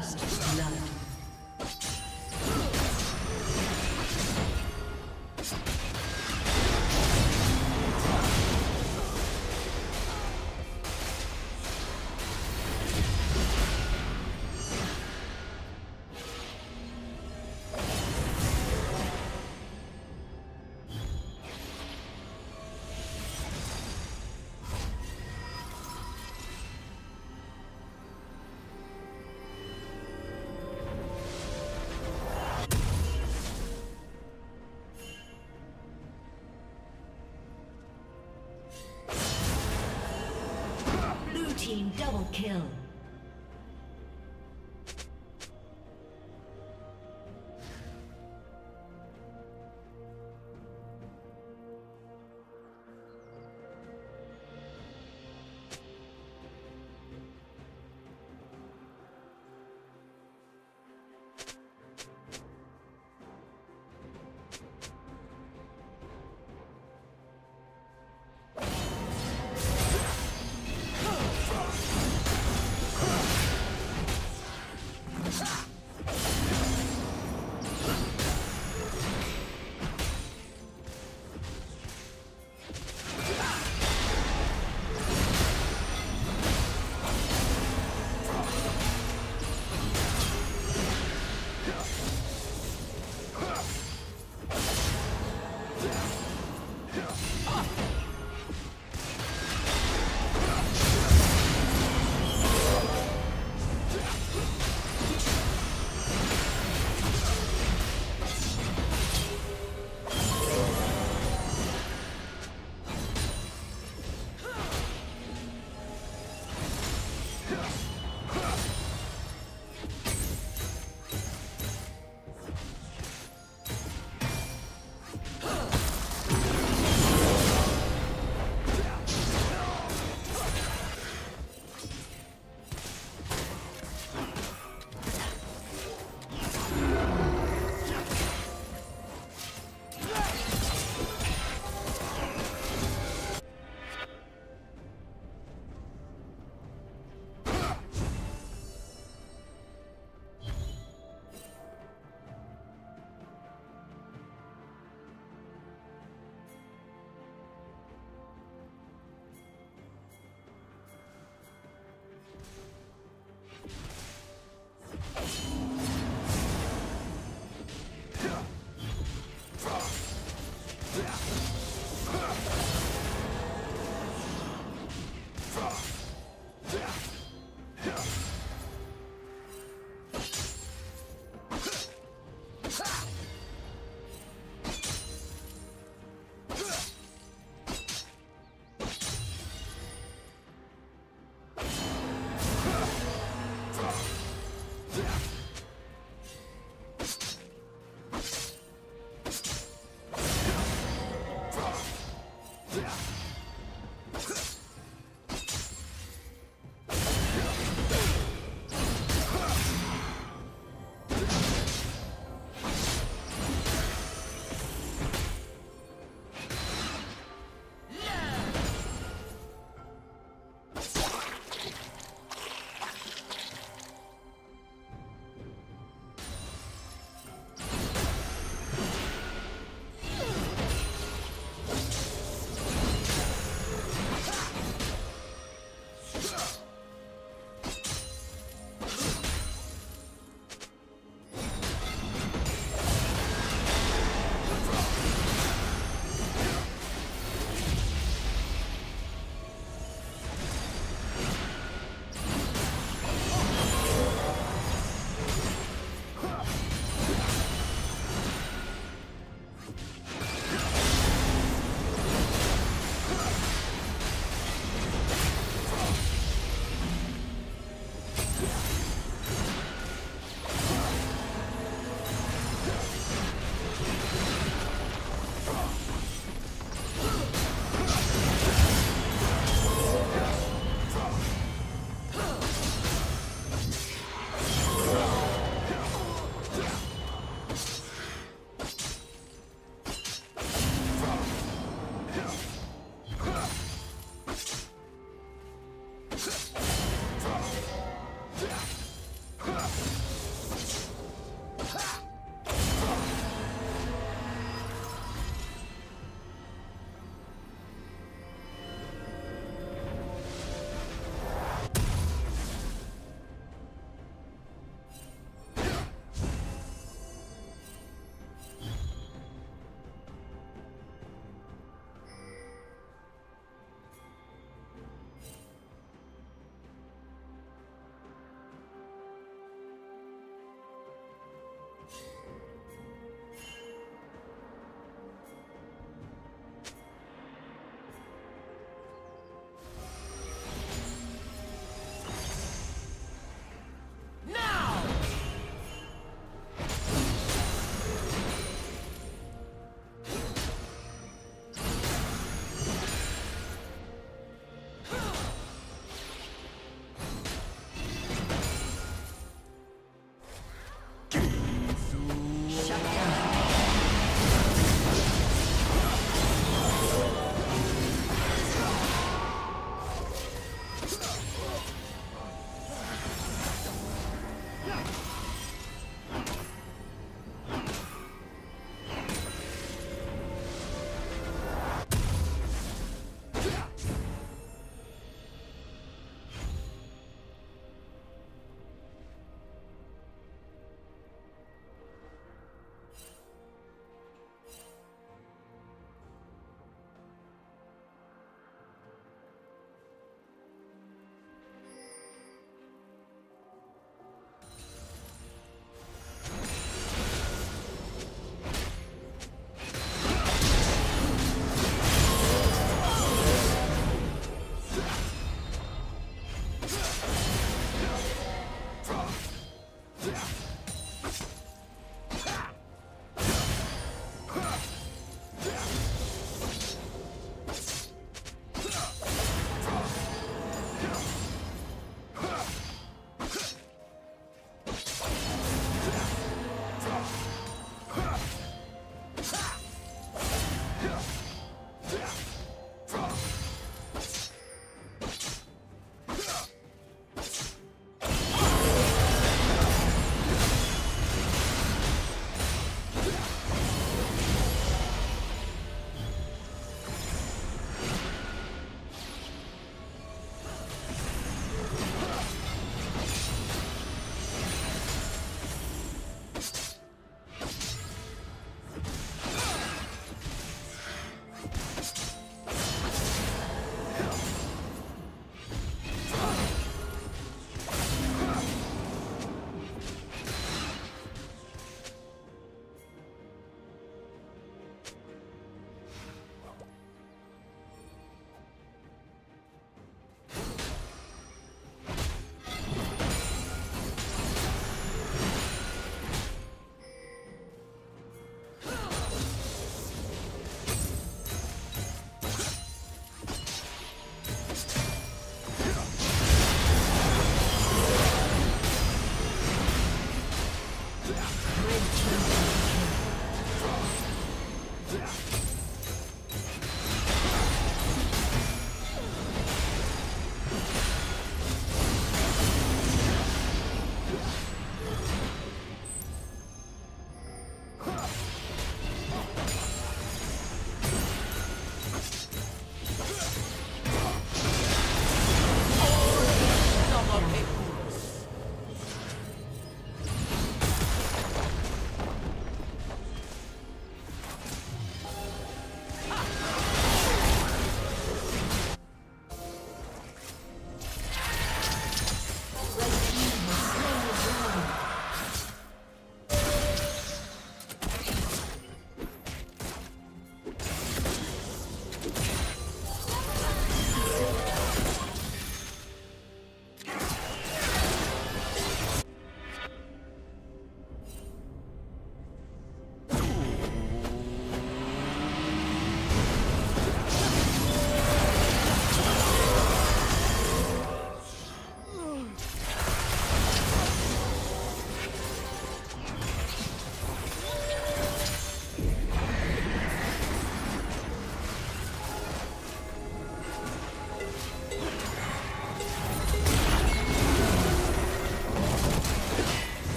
First blood. Team double kill.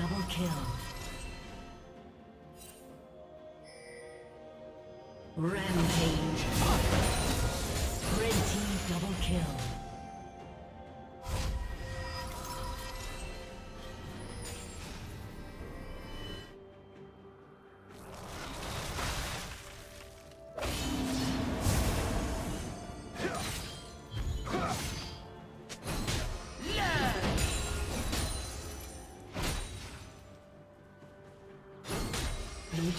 Double kill. Rampage. Red team double kill.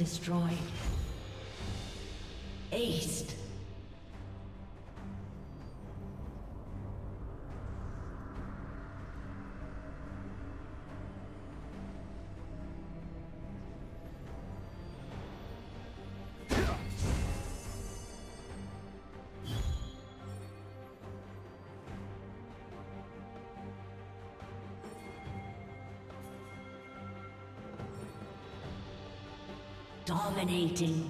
Destroyed. Aced. Dominating.